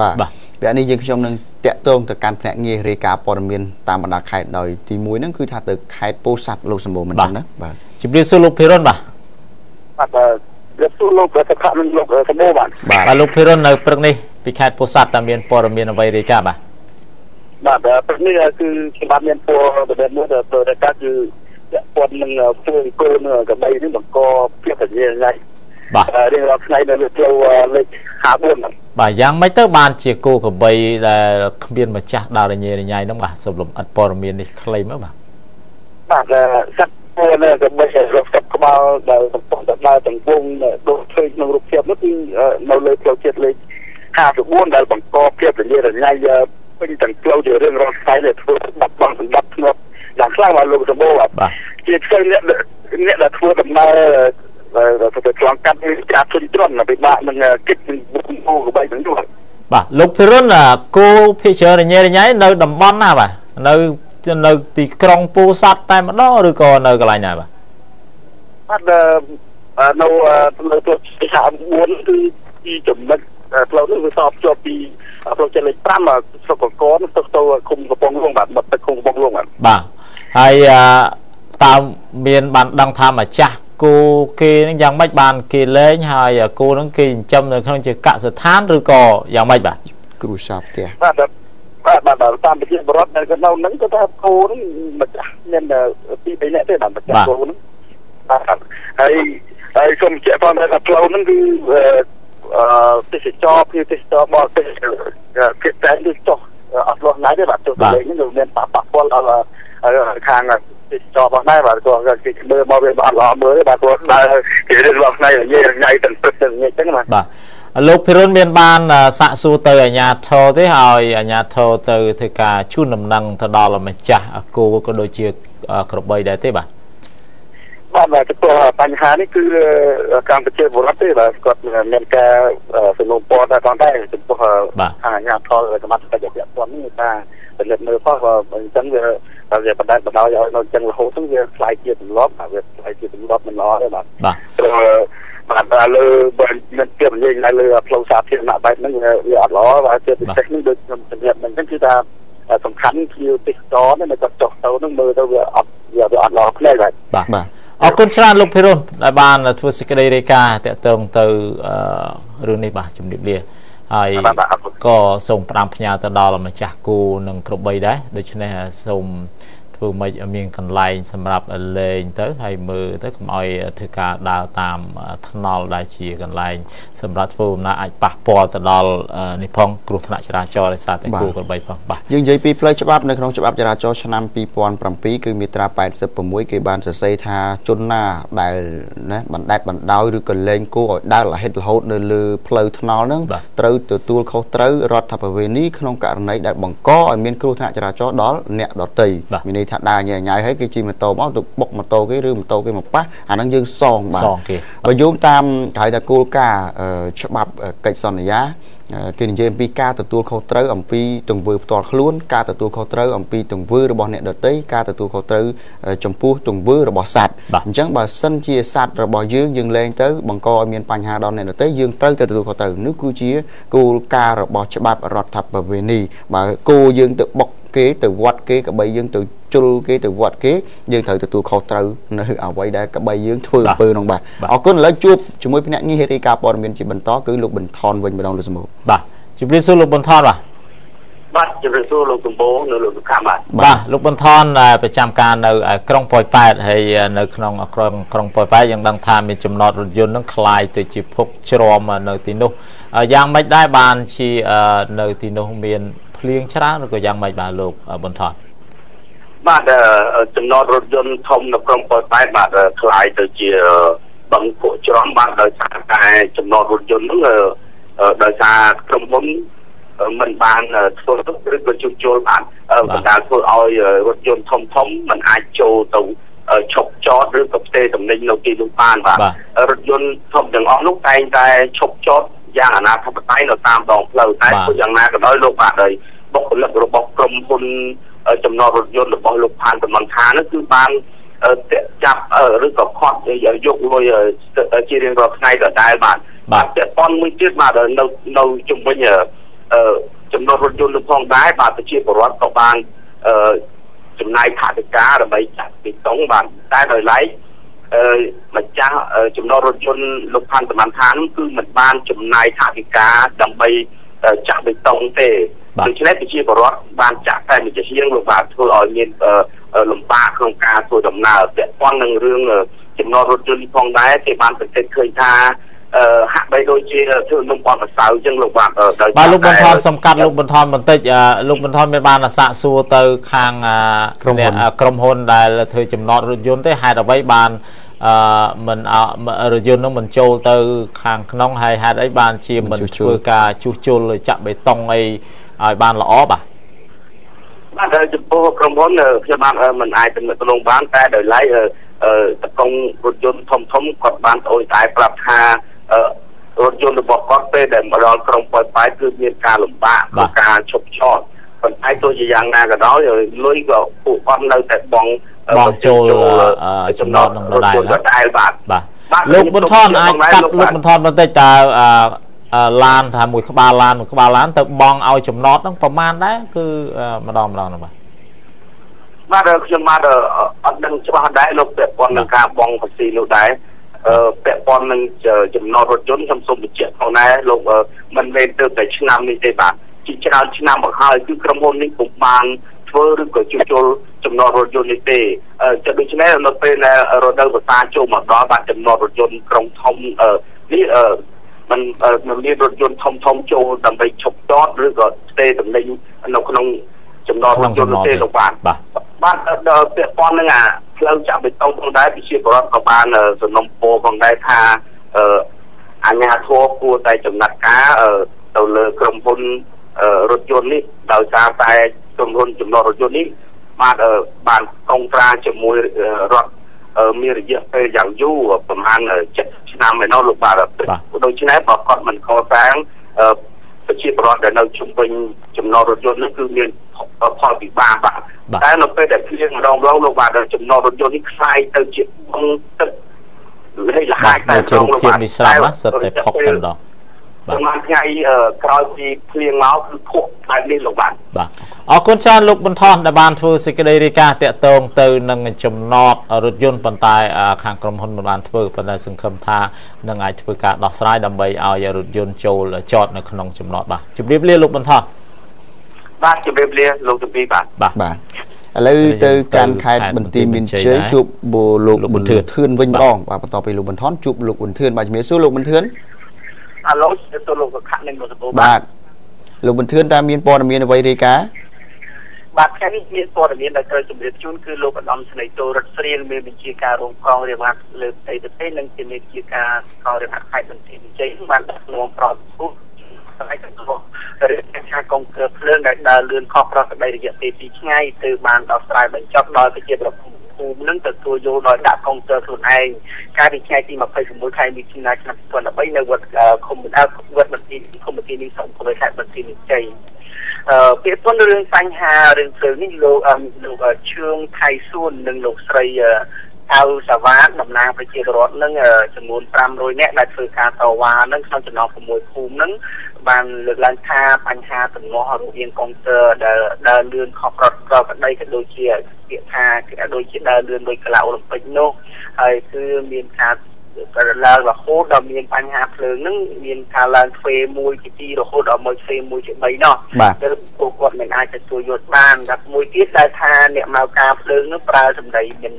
បាទវគ្គនេះយើងខ្ញុំនឹងតាក់ទងទៅកាន់ភ្នាក់ងាររាយការណ៍ព័ត៌មានតាមបណ្ដាខេត្តដោយទី1ហ្នឹងគឺថាទៅខេត្តពោធិ៍សាត់លោកសម្បូរមិនចឹងណាបាទជំរាបសួរលោកភិរុនបាទបាទជំរាបសួរលោកសុខៈនិងលោកសម្បូរបាទបាទលោកភិរុននៅព្រឹកនេះពីខេត្តពោធិ៍សាត់តើមានព័ត៌មានអ្វីរាយការណ៍បាទបាទព្រឹកនេះគឺខ្ញុំបានមានព័ត៌មានមួយទៅរកាគឺពាក់ព័ន្ធនឹងធ្វើគោលនឹងកបីនេះបង្កភាពកញ្ញាថ្ងៃ បាទរៀងរាល់ថ្ងៃនៅលើផ្លូវលេខ54បាទយ៉ាងម៉េចទៅបានជាគោកបីដែលគ្មានម្ចាស់ដើររញ៉េរញ៉ៃហ្នឹងបាទសូមលំអិតព័ត៌មាននេះខ្លីមកបាទបាទសត្វគោនៅកបីរកសត្វក្បាលដែលកំពុងតែដើរទាំងវងដូចឃើញក្នុងរូបភាពនោះគឺនៅលើផ្លូវជាតិលេខ54ដែលបង្កភាពរញ៉េរញ៉ៃពេញទាំងផ្លូវជារឿងរាល់ថ្ងៃដែលធ្វើបាត់បង់សម្បត្តិធ្នាប់យ៉ាងខ្លាំងមកលោកសម្បូរបាទជាផ្សេងអ្នកអ្នកដែលធ្វើដំណើរ ទៅឆ្លងកាត់មានការជន់ជ្រុនពិបាកនឹងគិតនឹងបុគ្គលកបីទាំងនោះបាទលោកភិរុនគោភិជារញ៉េរញ៉ៃនៅតំបន់ណាបាទនៅនៅទីក្រុងពូស័តតែម្ដងឬក៏នៅកន្លែងណាបាទបាទនៅនៅទស្សនៈ4គឺទីចំណុចផ្លូវនេះវាសបជាប់ពីផ្លូវចិត្តលេខ5ស្រុកកកនទៅទៅឃុំកំពង់លួងបាទមកទឹកឃុំកំពង់លួងបាទបាទហើយតើមានបានដឹងថាម្ចាស់ គោគេនឹងយ៉ាងម៉េចបានគេលែងហើយគោនឹងគេចិញ្ចឹមនៅក្នុងជាកសិដ្ឋានឬក៏យ៉ាងម៉េចបាទគ្រូសាផ្ទះបាទបាទបាទតាមប្រជាបរតនៅក្នុងហ្នឹងគាត់ថាគោហ្នឹងម្ចាស់មានពីរបីនាក់ទេបាទម្ចាស់គោហ្នឹងបាទហើយហើយសូមជែកផងថាផ្លូវហ្នឹងគឺអឺទេសចរគឺទេសចរបរទេសគេតែនេះចុះអត់លស់ណាស់ទេបាទចុះលេងហ្នឹងមានប៉ះប៉ះពាល់ដល់ខាង ទេសចររបស់ដែរបាទគាត់គេមើលមកវាអត់ល្អមើលទេបាទគាត់ដើរគេរៀនរាល់ថ្ងៃនិយាយថ្ងៃទាំងព្រឹកទាំងញ៉ៃចឹងបាទបាទលោកភិរុនមានបានសាក់សួរទៅអាជ្ញាធរទេហើយអាជ្ញាធរទៅធ្វើការជូនដំណឹងទៅដល់ម្ចាស់គោក៏ដូចជាក្របីដែរទេបាទបាទបាទចំពោះបញ្ហានេះគឺកម្ពុជាបរដ្ឋទេបាទគាត់មានការសំណូមពរតែគាត់ដែរចំពោះអាជ្ញាធរសមត្ថកិច្ចពាក់ព័ន្ធនេះថា ពិនិត្យមើលផងបើអញ្ចឹងវាតែវាបដិបដោយឲ្យនៅអញ្ចឹងរហូតទៅវាខ្លាយជាទម្លាប់វាខ្លាយជាទម្លាប់មិនល្អទេបាទបាទបាទតែលើបើមានភាពនិយាយនៅលើផ្លូវសាធារណៈបែបហ្នឹងវាអត់ល្អបាទជាពិសេសនេះដូចខ្ញុំជំរាបមិញហ្នឹងគឺថាសំខាន់ជាទេសចរនេះគាត់ចុះទៅហ្នឹងមើលទៅវាអត់វាអត់ល្អផ្លែបាទបាទបាទអរគុណច្រើនលោកភិរុនដែលបានធ្វើសេចក្តីរាយការណ៍តាក់ទងទៅរឿងនេះបាទជំរាបលា ហើយក៏សូមផ្ដាំផ្ញើទៅដល់ម្ចាស់គូនិងក្របីដែរដូច្នេះសូម ធ្វើម៉េចមានកន្លែងសម្រាប់លេងទៅហើយមើលទៅកុំឲ្យធ្វើការដើរតាមថ្នល់ដែលជាកន្លែងសម្រាប់ធ្វើដំណើរអាចប៉ះពាល់ទៅដល់នេះផងគ្រោះថ្នាក់ចរាចរណ៍ដោយសារតែគូក្របីផងបាទយើងនិយាយពីផ្លូវច្បាប់នៅក្នុងច្បាប់ចរាចរណ៍ឆ្នាំ2007គឺមាត្រា86គេបានសរសេរថាជនណាដែលណាបណ្ដេតបណ្ដោយឬក៏លែងគោឲ្យដើររហិតរហូតនៅលើផ្លូវថ្នល់ហ្នឹងត្រូវទទួលខុសត្រូវរដ្ឋបវេនីក្នុងករណីដែលបង្កឲ្យមានគ្រោះថ្នាក់ចរាចរណ៍ដល់អ្នកដទៃមានន័យថាដើរញ៉ៃញ៉ៃហើយគេជិះម៉ូតូមកទៅបុកម៉ូតូគេឬម៉ូតូគេមកប៉ះអាហ្នឹងយើងសងបាទសងគេបើយោងតាមគេហៅថាគោលការណ៍ច្បាប់កិច្ចសន្យាគេនិយាយអំពីការទទួលខុសត្រូវអំពីទង្វើផ្ទាល់ខ្លួនការទទួលខុសត្រូវអំពីទង្វើរបស់អ្នកដទៃការទទួលខុសត្រូវចំពោះទង្វើរបស់សត្វអញ្ចឹងបើសិនជាសត្វរបស់យើងយើងលែងទៅបង្កឲ្យមានបញ្ហាដល់អ្នកដទៃយើងត្រូវតែទទួលខុសត្រូវនេះគឺជាគោលការណ៍របស់ច្បាប់រដ្ឋបវេនីបើគោយើងទៅបុក គេទៅវត្តគេក្បីយើងទៅជុលគេទៅវត្តគេយើងត្រូវទទួលខុសត្រូវនៅអ្វីដែលក្បីយើងធ្វើអំពើនោះបាទអរគុណឥឡូវជួបជាមួយភ្នាក់ងារហេតុការព័ត៌មានជាបន្តគឺលោកបន្ថនវិញម្ដងលោកសមូបាទជម្រាបសួរលោកបន្ថនបាទបាទជម្រាបសួរលោកកម្ពុជានៅលោកសុខាបាទបាទលោកបន្ថនប្រចាំការនៅក្រុងប៉ោយប៉ែតហើយនៅក្នុងក្រុងក្រុងប៉ោយប៉ែតយើងដឹងថាមានចំណតរថយន្តនឹងคล้ายទៅជាភពជ្រាំនៅទីនោះ យ៉ាងម៉េចដែរបានជានៅទីនោះមានភ្លៀងច្រើនឬក៏យ៉ាងម៉េចបាទលោកបន្ថនបាទចំណតរថយន្តធំនៅក្រុងប៉ោយប៉ែតបាទคล้ายទៅជាបឹងពួកច្រំបាទដោយសារតែចំណតរថយន្តហ្នឹងដោយសារក្រុមហ៊ុនមិនបានធ្វើឬក៏ជួសជុលបានបណ្ដាលធ្វើឲ្យរថយន្តធំធំมันអាចចូលទៅឈប់ចតឬក៏ផ្ទេរទំនិញនៅទីនោះបានបាទរថយន្តធំទាំងអស់នោះតែងតែឈប់ចត យ៉ាងអនាធិបតេយ្យនៅតាមដងផ្លូវតែយ៉ាងណាក៏ដោយលោកបាទហើយបុគ្គលិករបស់ក្រុមហ៊ុនចំណតរថយន្តរបស់លោកផានតំណថានោះគឺបានចាប់ឬក៏ខាត់យកលុយជារៀងរាល់ថ្ងៃដដែលបាទបាទពាក់ព័ន្ធមួយទៀតបាទនៅនៅជំវិញអឺចំណតរថយន្តនឹងផងដែរបាទប្រជាពលរដ្ឋក៏បានអឺចំណាយថវិកាដើម្បីចាក់ពីតុងបាទតែដោយឡែកអឺ ម្ចាស់ចំណតរថយន្តលោកផាន់តំណឋានគឺមិនបានចំណាយថវិកាដើម្បីចាក់បេតុងទេដូច្នេះប្រជាពលរដ្ឋបានចាក់តែមួយជាហៀងលោកបាទធ្វើឲ្យមានលំបាកក្នុងការធ្វើដំណើរពាក់ព័ន្ធនឹងរឿងចំណតរថយន្តផងដែរគេបានសង្កេតឃើញថាអឺ ហាក់បីដូចជាធ្វើនំបត់ម្សៅអញ្ចឹងលោកបាទដោយបាទលោកបន្ថនសំកាត់លោកបន្ថនបន្តិចលោកបន្ថនមានបានសាកសួរទៅខាងក្រុមហ៊ុនក្រុមហ៊ុនដែលធ្វើចំណតរថយន្តទេហេតុអ្វីបានអឺមិនរថយន្តនោះមិនចូលទៅ ខាងក្នុងហើយហេតុអីបានជាមិនធ្វើការជួសជុលចាក់បេតុងអីឲ្យបានល្អបាទបាទចំពោះក្រុមហ៊ុនខ្ញុំបានមិនអាចទំនាក់ទំនងបានតែដោយឡែកតកងរថយន្តធំធំគាត់បានត្អូញត្អែប្រាប់ថា រថយន្តរបស់គាត់ពេលដែលមកដល់ក្រុងប៉ោយប៉ែតគឺមានការលំបាកក្នុងការឈប់ចតប៉ុន្តែទោះជាយ៉ាងណាក៏ដោយលុយក៏ពួកគាត់នៅតែបងបងចូលចំណតនឹងដែរបាទបាទលោកប៊ុនថនអាចកាត់លោកប៊ុនថនបន្តិចតើឡានថាមួយក្បាលឡានមួយក្បាលឡានទៅបងឲ្យចំណតហ្នឹងប្រមាណដែរគឺម្ដងម្ដងហ្នឹងបាទបាទខ្ញុំបាទអត់ដឹងច្បាស់ដែរលោកពាក់ព័ន្ធនឹងការបងភាស៊ីនោះដែរអឺ ពាក់ព័ន្ធនឹងចំណតរថយន្តខ្ញុំសូមបញ្ជាក់ផងដែរលោកមិនមែនទៅតែឆ្នាំនេះទេបាទជាច្រើនឆ្នាំមកហើយគឺក្រុមហ៊ុននេះពុំបានធ្វើឬក៏ជួសជុលចំណតរថយន្តនេះទេតែដូច្នេះនៅពេលដែលរដូវវស្សាចូលមកដល់បាទចំណតរថយន្តក្រុងធំនេះมันមានរថយន្តធំធំចូលដើម្បីឈប់ចតឬក៏ស្ទេតំណែងនៅក្នុងចំណតរថយន្តទេលោកបាទបាទពាក់ព័ន្ធនឹងអា ផ្លូវចាក់បេតុងផងដែរប្រជាពលរដ្ឋក៏បានសំណុំពរផងដែរថាអញ្ញាធរគួរតែចំណាត់ការទៅលើក្រុមហ៊ុនរថយន្តនេះដោយសារតែក្រុមហ៊ុនចំណតរថយន្តនេះបានបានកងត្រាជាមួយរដ្ឋមានរយៈពេលយ៉ាងយូរប្រហែល7ឆ្នាំឯណោះលោកបាទដូច្នេះបើគាត់មិនកសាង ប្រជាពលរដ្ឋដែលនៅជុំវិញចំណតរថយន្តនេះគឺមានផលពិបាកបាទតែនៅពេលដែលភ្លៀងម្ដងម្ដងលោកបាទចំណតរថយន្តនេះខ្សែទៅជាបឹងទឹកលេខលហាយតែម្ដងលោកបាទមានស្រាប់ណាសិតតែផុកតែម្ដងប្រហែលថ្ងៃក្រោយពីភ្លៀងមកគឺភក់បែបនេះលោកបាទបាទ អរគុណច្រើនលោកបន្ថនដែលបានធ្វើសេចក្តីរាយការណ៍តាក់ទងទៅនឹងចំណតរថយន្តប៉ុន្តែខាងក្រុមហ៊ុនមិនបានធ្វើប៉ុន្តែសង្ឃឹមថានឹងអាចធ្វើការដោះស្រាយដើម្បីឲ្យរថយន្តចូលចតនៅក្នុងចំណតបាទជម្រាបលាលោកបន្ថនបាទជម្រាបលាលោកទំពីបាទបាទបាទឥឡូវទៅកាន់ខេត្តបន្ទាយមានជ័យជួបលោកប៊ុនធឿនវិញម្ដងបាទបន្ទាប់ពីលោកបន្ថនជួបលោកប៊ុនធឿនបាទជំរាបសួរលោកប៊ុនធឿនអាឡូទៅលោកសុខៈនិងលោកសបូបាទលោកប៊ុនធឿនតើមានព័ត៌មានអ្វីរាយការណ៍ បាទថ្ងៃនេះមានព័ត៌មានដែលត្រូវជម្រាបជូនគឺលោកឧត្តមស្នេហ៍តូរតស្រៀងមានបញ្ជាការរងកងរាជរដ្ឋលើផ្ទៃប្រទេសនិងជាមេជាការកងរាជរដ្ឋខេត្តបន្ទាយមានជ័យបានដាក់នាំប្រតិភូស្ដីទៅរឿងការកងកើភ្លើងដែលដើរលឿនខុសប្រក្រតីរយៈពេល2ថ្ងៃទើបបានដោះស្រាយបញ្ចប់ដោយប្រជាប្រដ្ឋភូមិនឹងទទួលយកដោយដាក់កងទ័ពខ្លួនឯងកាលពីថ្ងៃទី26ខែមិថុនាឆ្នាំ2013នៅវត្តឃុំអើវត្តបន្ទាយឃុំបន្ទាយនេះសង្គមខេត្តបន្ទាយមានជ័យអឺ ពាក្យពន្ធរឿងបញ្ហារឿងភ្លើងនេះលោកលោកឈឿងថៃសួននិងលោកស្រីអៅសាវ៉ាតតំណាងប្រជាពលរដ្ឋនឹងចំនួន500នាក់ដែលធ្វើការតវ៉ានឹងក្នុងចំណោម6ភូមិនឹងបានលើកឡើងថាបញ្ហាទំនាស់រវាងកុងទ័រដែលដើរលឿនខុសប្រក្រតីក៏ដូចជាពាក្យថាគេដូចជាដើរលឿនដោយកីឡាអូឡ িম্প ិកនោះហើយគឺមានការ ក៏ឡើងរហូតដល់មានបញ្ហាភ្លើងហ្នឹងមានការឡើងទ្វេ1ជា2រហូតដល់មកទ្វេ1ជា3នោះគឺពួកគាត់មិនអាចទទួលយកបានតែមួយទៀតដែលថាអ្នកមកការភ្លើងហ្នឹងប្រើសម្ដីមិន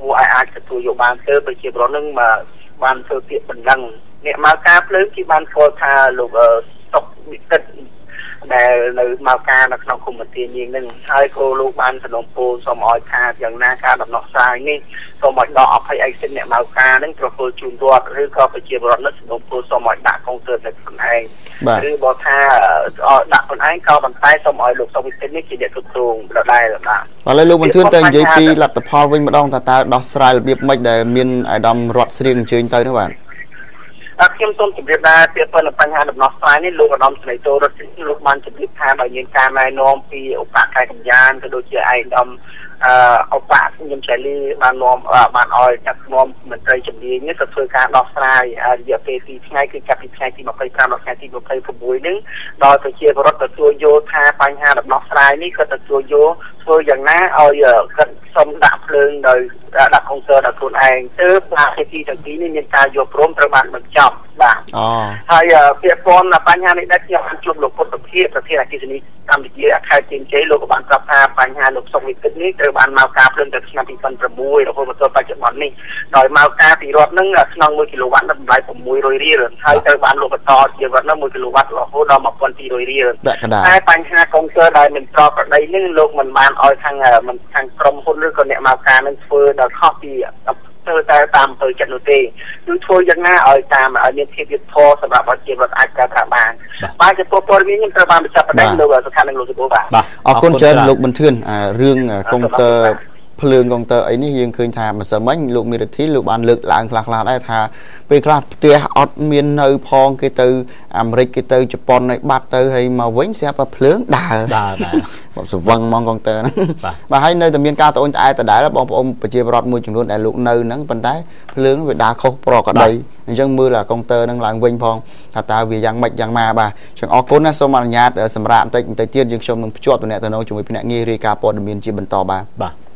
គួរឲ្យអាចទទួលយកបានទៅប្រជាពលរដ្ឋហ្នឹងមកបានធ្វើពាក្យបណ្ដឹងអ្នកមកការភ្លើងគេបានស្គាល់ថាលោកសុកវិទិត ដែលនៅមកការនៅក្នុងគុំទានាងនឹងហើយក៏លោកបានសំណូមពរសូមឲ្យខាតយ៉ាងណាការដំណោះស្រាយនេះសូមឲ្យដកអភ័យឯកសិទ្ធិអ្នកមកការនឹងប្រគល់ជូនរដ្ឋឬក៏ប្រជាពលរដ្ឋនឹងសំណូមពរសូមឲ្យដាក់កងទ័ពនៅខ្លួនឯងឬបើថាដាក់ខ្លួនឯងក៏ប៉ុន្តែសូមឲ្យលោកសុវិទិននេះជាអ្នកគ្រប់គ្រងដដែលបាទឥឡូវលោកបញ្ជូនទៅនិយាយពីលទ្ធផលវិញម្ដងតើតើដោះស្រាយរបៀបម៉េចដែលមានអាដាមរដ្ឋស្រៀងអញ្ជើញទៅនោះបាទបាទ ខ្ញុំសូមជម្រាបដែរពាក្យប៉ុណ្ណបញ្ហាដំណោះស្រាយនេះលោកឧត្តមស្រីតូរតលោកបានជម្រាបថាបើមានការណែនាំពីឧបកែកម្យានក៏ដូចជាឯកឧត្តម អឺឧបខ្ញុំចៃលីបាននាំបានអោយចាត់នាំមន្ត្រីជំនាញនេះទៅធ្វើការដោះស្រាយរយៈពេល2ថ្ងៃគឺចាប់ពីថ្ងៃទី25ដល់ថ្ងៃទី26នេះដល់ប្រជាពលរដ្ឋទទួលយកថាបញ្ហាដំណោះស្រាយនេះក៏ទទួលយកធ្វើយ៉ាងណាឲ្យគាត់សុំដាក់ភ្លើងដោយដាក់កុងទ័រដល់ខ្លួនឯងទើបអាភាគីទាំងពីរនេះមានការយល់ព្រមត្រូវបានបញ្ចប់បាទអូហើយពាក្យព័ន្ធបញ្ហានេះដែរខ្ញុំបានជួបលោកពុទ្ធភាពប្រធានអគិសនីកម្ពុជាខេត្តជើងជ័យលោកក៏បានប្រាប់ថាបញ្ហាលោកសុកវិទិតនេះត្រូវបានមកការព្រឹងទៅឆ្នាំ2006រហូតមកដល់បច្ចុប្បន្ននេះដោយមកការពីរដ្ឋនឹងក្នុង1គីឡូវ៉ាត់តម្លៃ600រៀលហើយត្រូវបានលោកបន្តជាវត្តនឹង1គីឡូវ៉ាត់រហូតដល់1200រៀលតែបញ្ហាកុងទ័រដែលមិនប្រកបដីនេះលោកមិនបានឲ្យខាងមិនខាងក្រុមហ៊ុនឬក៏អ្នកមកការនឹងធ្វើដល់ខុសពី ធ្វើតែតាមអំពើចិត្តនោះទេគឺធ្វើយ៉ាងណាឲ្យតាមឲ្យមានភាពយុត្តិធម៌សម្រាប់ប្រជាពលរដ្ឋអាចកើតថាបានបាទចំពោះព័ត៌មានខ្ញុំត្រូវបានបញ្ចប់បដិលោកសខានឹងលោកសុភបាទអរគុណច្រើនលោកបន្ទឿនរឿងកុងទ័រ ភ្លើងកុងទ័រអីនេះយើងឃើញថាម្សិលមិញលោកមេរិទ្ធីលោកបានលើកឡើងខ្លះៗដែរថាពេលខ្លះផ្ទះអត់មាននៅផងគេទៅអាមេរិកគេទៅជប៉ុនហើយបាត់ទៅហើយមកវិញស្រាប់តែភ្លើងដើរដើរដើរបបសវឹងហ្មងកុងទ័រហ្នឹងបាទហើយនៅតែមានការត្អូញត្អែដដែលបងប្អូនប្រជាពលរដ្ឋមួយចំនួនដែលលោកនៅហ្នឹងប៉ុន្តែភ្លើងវាដើរខុសប្រកដីអញ្ចឹងមើលអាកុងទ័រហ្នឹងឡើងវិញផងថាតើវាយ៉ាងម៉េចយ៉ាងម៉ាបាទចឹងអរគុណណាសូមអនុញ្ញាតសម្រាប់បន្តិចបន្តិចទៀតយើងខ្ញុំនឹងភ្ជាប់តំណែងជាមួយភ្នាក់ងាររាយការណ៍ព័ត៌មានជាបន្តបាទបាទ